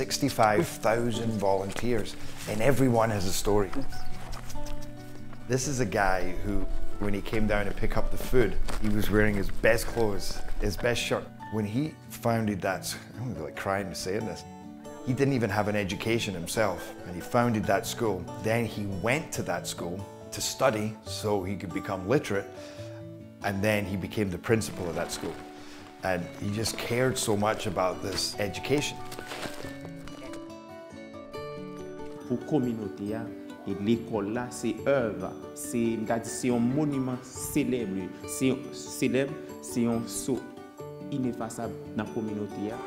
65,000 volunteers, and everyone has a story. This is a guy who, when he came down to pick up the food, he was wearing his best clothes, his best shirt. When he founded that, I'm like crying to saying this. He didn't even have an education himself, and he founded that school. Then he went to that school to study so he could become literate, and then he became the principal of that school. And he just cared so much about this education. pou kominote ya. E l'ekol la se ev, se yon monument seleb, se yon so inefasab nan kominote ya.